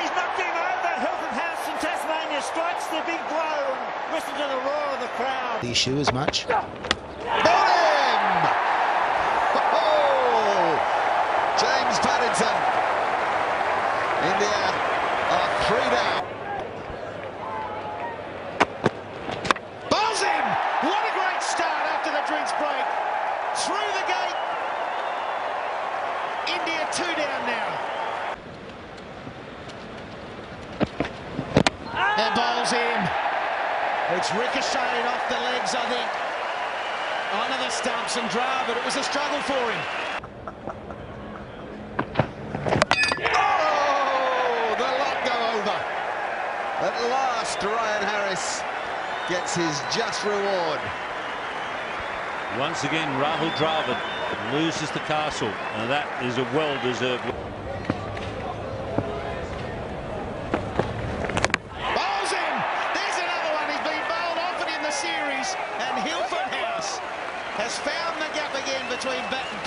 he's knocked him over. Hilfenhaus from Tasmania strikes the big blow and listen to the roar of the crowd. The issue as much. Got! Oh, James Pattinson. India are three down. What a great start after the drinks break. Through the gate. India two down now. And bowls him. It's ricocheted off the legs, I think. Onto the stumps and draw, but it was a struggle for him. Oh! The lot go over. At last, Ryan Harris gets his just reward. Once again, Rahul Dravid loses the castle, and that is a well-deserved. In the series, and Hilfenhaus has found the gap again between bat and